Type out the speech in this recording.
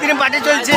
Ice cream party চলছে।